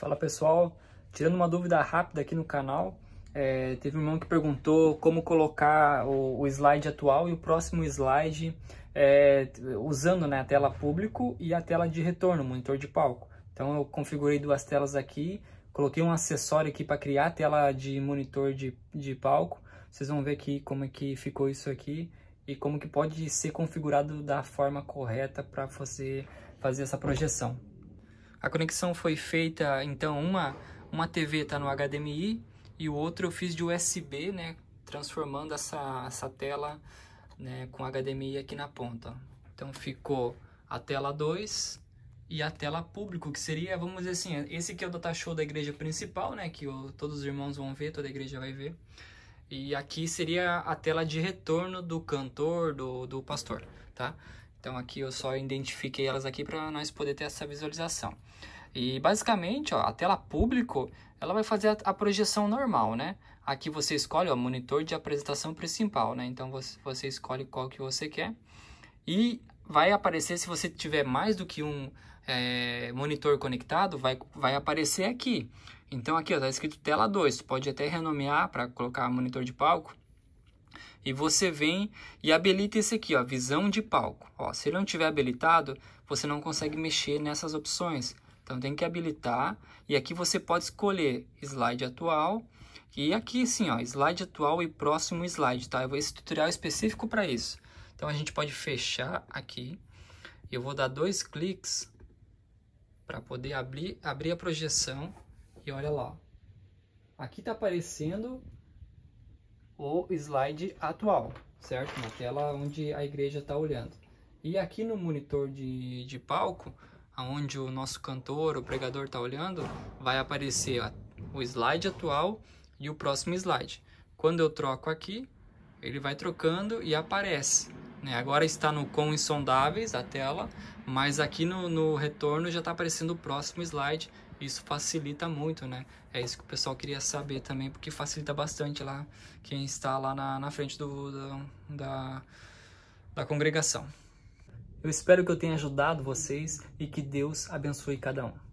Fala pessoal, tirando uma dúvida rápida aqui no canal, é, teve um irmão que perguntou como colocar o, o slide atual e o próximo slide é, usando né, a tela público e a tela de retorno, monitor de palco. Então eu configurei duas telas aqui, coloquei um acessório aqui para criar a tela de monitor de, de palco. Vocês vão ver aqui como é que ficou isso aqui e como que pode ser configurado da forma correta para você fazer essa projeção. A conexão foi feita, então, uma, uma TV está no HDMI e o outro eu fiz de USB, né, transformando essa, essa tela né, com HDMI aqui na ponta. Então ficou a tela 2 e a tela público, que seria, vamos dizer assim, esse aqui é o data show da igreja principal, né, que o, todos os irmãos vão ver, toda a igreja vai ver. E aqui seria a tela de retorno do cantor, do, do pastor, tá? Então aqui eu só identifiquei elas aqui para nós poder ter essa visualização. E basicamente, ó, a tela público, ela vai fazer a, a projeção normal, né? Aqui você escolhe o monitor de apresentação principal, né? Então você, você escolhe qual que você quer. E vai aparecer, se você tiver mais do que um é, monitor conectado, vai, vai aparecer aqui. Então aqui está escrito tela 2, pode até renomear para colocar monitor de palco e você vem e habilita esse aqui, ó, visão de palco. Ó, se ele não tiver habilitado, você não consegue mexer nessas opções. Então tem que habilitar e aqui você pode escolher slide atual e aqui sim, ó, slide atual e próximo slide, tá? Eu vou esse tutorial específico para isso. Então a gente pode fechar aqui. Eu vou dar dois cliques para poder abrir, abrir a projeção e olha lá. Aqui está aparecendo o slide atual, certo? Na tela onde a igreja está olhando. E aqui no monitor de, de palco, onde o nosso cantor, o pregador está olhando, vai aparecer o slide atual e o próximo slide. Quando eu troco aqui, ele vai trocando e aparece. Né? Agora está no com insondáveis a tela, mas aqui no, no retorno já está aparecendo o próximo slide isso facilita muito, né? É isso que o pessoal queria saber também, porque facilita bastante lá quem está lá na, na frente do, do da, da congregação. Eu espero que eu tenha ajudado vocês e que Deus abençoe cada um.